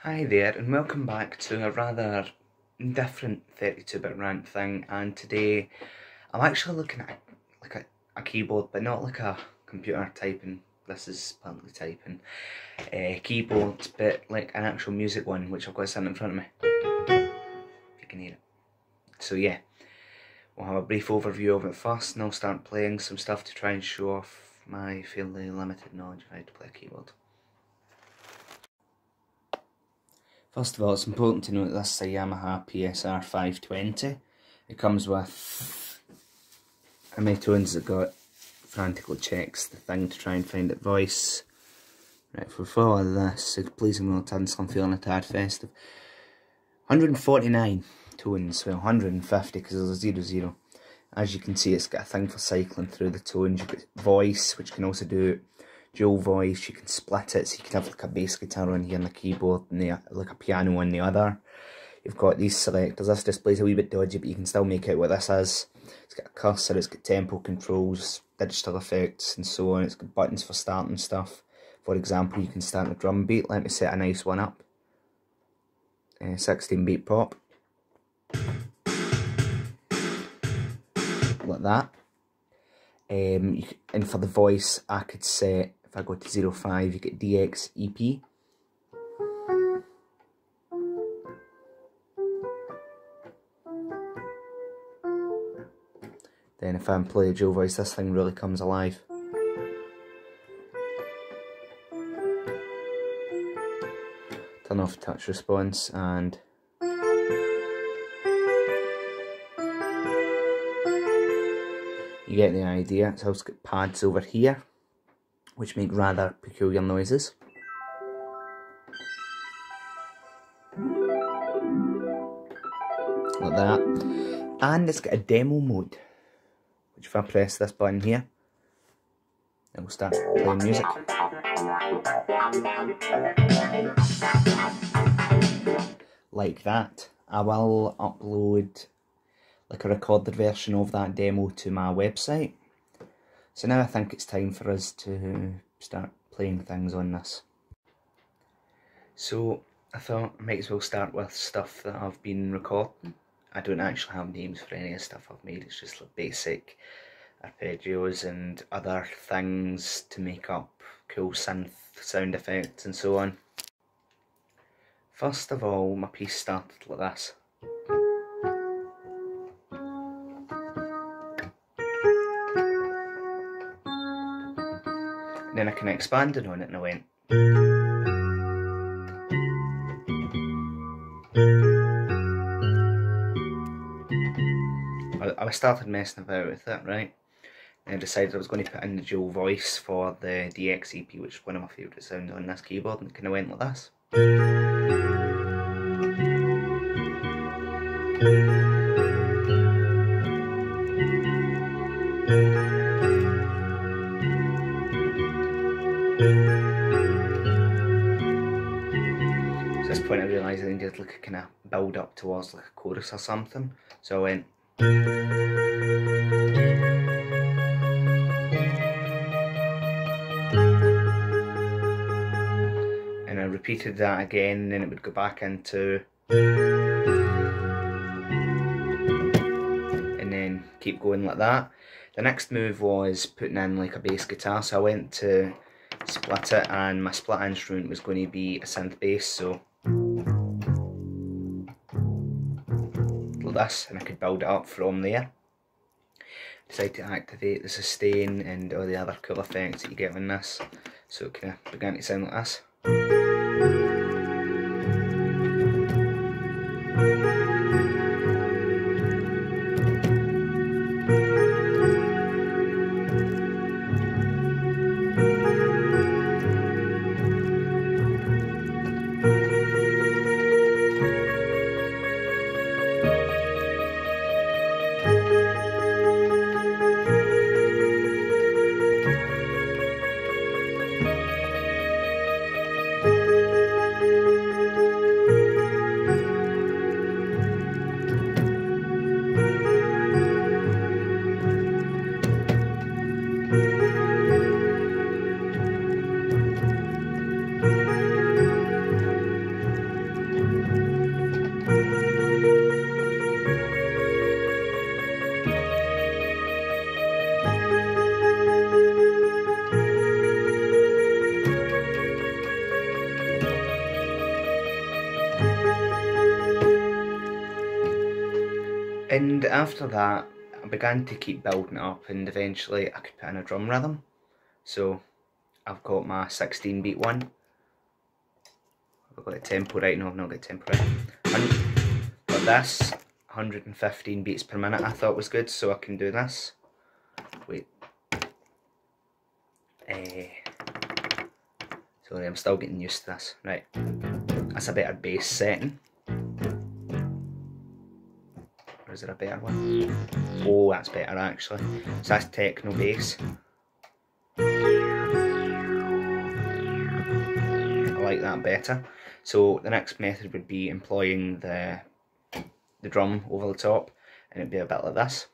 Hi there and welcome back to a rather different 32-bit rant thing and today I'm actually looking at like a, a keyboard but not like a computer typing, this is apparently typing, uh, keyboard but like an actual music one which I've got sitting in front of me, if you can hear it. So yeah, we'll have a brief overview of it first and I'll start playing some stuff to try and show off my fairly limited knowledge of how to play a keyboard. First of all, it's important to note this is a Yamaha PSR 520. It comes with how many tones it got. Frantically checks the thing to try and find it voice. Right, for follow this, it's pleasing will turn some feeling a tad festive. 149 tones, well 150 because there's a 0 0. As you can see, it's got a thing for cycling through the tones. You've got voice, which can also do dual voice. You can split it, so you can have like a bass guitar on here and a keyboard and the, like a piano on the other. You've got these selectors. This display's a wee bit dodgy, but you can still make out what this is. It's got a cursor, it's got tempo controls, digital effects, and so on. It's got buttons for starting stuff. For example, you can start a drum beat. Let me set a nice one up. Uh, 16 beat pop. like that. Um, and for the voice, I could set, I go to 05, you get DX EP. Then if I play a dual voice, this thing really comes alive. Turn off touch response and You get the idea. It's also got pads over here, which make rather peculiar noises. Like that. And it's got a demo mode, which if I press this button here, it will start playing music. Like that. I will upload like a recorded version of that demo to my website. So now I think it's time for us to start playing things on this. So I thought I might as well start with stuff that I've been recording. I don't actually have names for any of the stuff I've made, it's just like basic arpeggios and other things to make up cool synth sound effects and so on. First of all, my piece started like this. Then I kind of expanded on it and I went. I, started messing about with it, right? And I decided I was going to put in the dual voice for the DX EP, which is one of my favourite sounds on this keyboard, and it kind of went like this. I realised I like a kind of build up towards like a chorus or something. So I went. And I repeated that again and then it would go back into and then keep going like that. The next move was putting in like a bass guitar so I went to split it and my split instrument was going to be a synth bass so this and I could build it up from there. Decide to activate the sustain and all the other cool effects that you get on this. So it of began to sound like this. After that, I began to keep building up and eventually I could put in a drum rhythm. So I've got my 16 beat one. I've got the tempo right, no I've not got a tempo right. But this, 115 beats per minute I thought was good, so I can do this. Wait. Uh, sorry, I'm still getting used to this. Right. That's a better bass setting. Is there a better one? Oh, that's better actually. So that's techno bass. I like that better. So the next method would be employing the the drum over the top and it'd be a bit like this.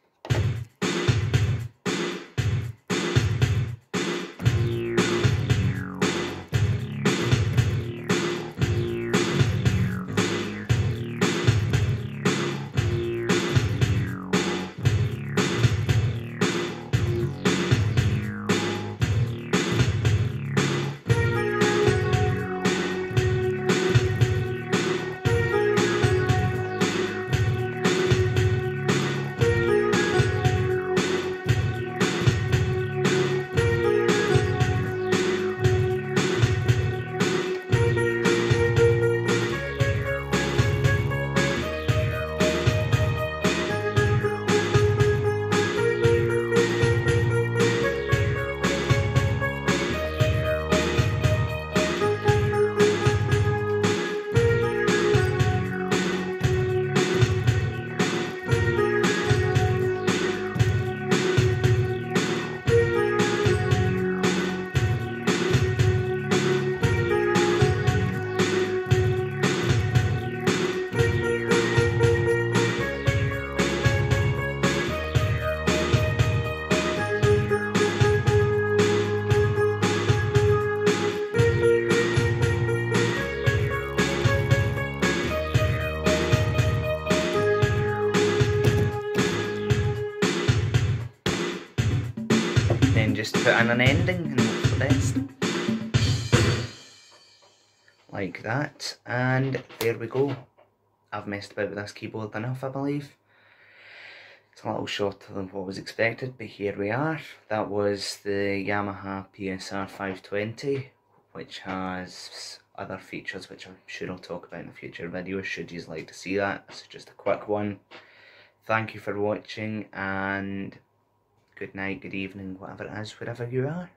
Then just put in an ending and hope for the best. Like that, and there we go. I've messed about with this keyboard enough, I believe. It's a little shorter than what was expected, but here we are. That was the Yamaha PSR 520, which has other features which I'm sure I'll talk about in a future video, should you like to see that. Is just a quick one. Thank you for watching, and good night, good evening, whatever it is, wherever you are.